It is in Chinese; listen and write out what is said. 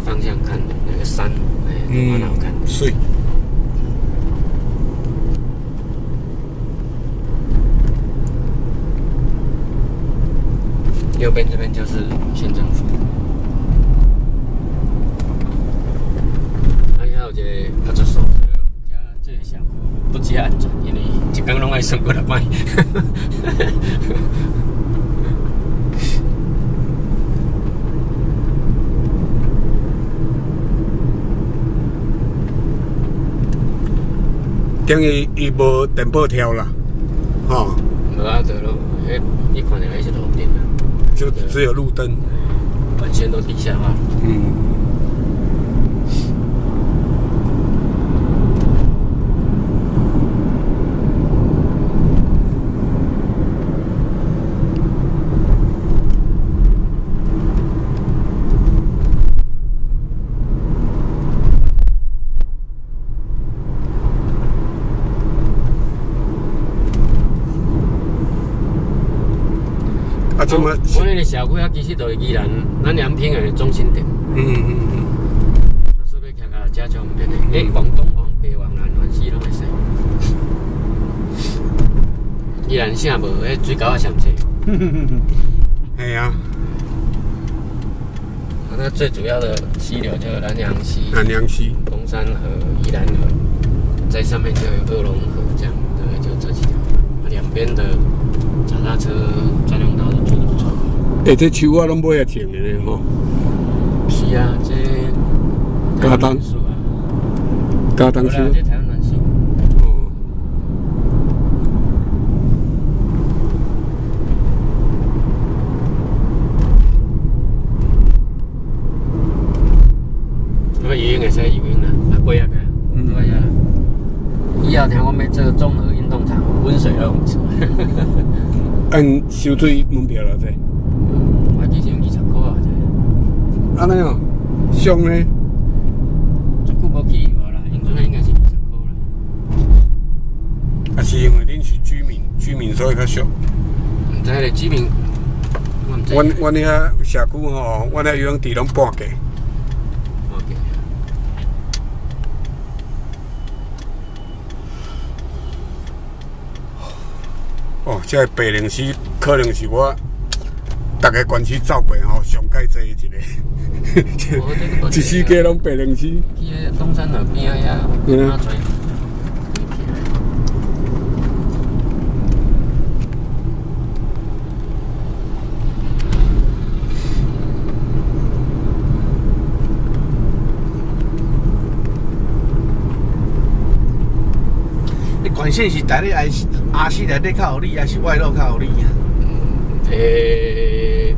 方向看那个山，哎，都蛮好看的。水。右边这边就是县政府。啊，还有一个派出所，加这个小区不止安全，因为一天拢爱送过来摆。等于伊无电报跳啦，吼，无啊，对咯，迄你看到迄是路灯啊，就只有路灯。完全都地下化。嗯。啊，怎么？我那个小区啊，其实都是宜兰咱阳平的中心点。嗯嗯嗯。啊，说要行到加强边的，诶，往东往北往南往西拢会使。宜兰啥无？诶，水沟啊上济。系啊。啊，那最主要的溪流就是南洋溪。南洋溪。东山河、宜兰河，在上面就有二龙河，这样大概就这几条。两边的脚踏车错。诶，这树啊拢买啊种的咧吼。是啊，这加当树啊，加当树。这台湾南树。哦。我游泳会使游泳啦，啊，过啊个，嗯过啊。以后听讲要做综合运动场，温水游泳池。按收水门票了这。我之前二十块啊，这。安尼哦，俗呢？足久无去无啦，因阵应该是二十块啦。啊，是因为恁是居民，居民所以较俗。毋知咧，居民。阮阮遐社区吼，阮遐游泳池拢半价。哦，这个白灵溪可能是我逐个县市走过吼上介济一个，一世界拢白灵溪。去迄东山河边啊，遐马追。你管线是台里还是阿西内底较有利，还是外头较有利啊？诶，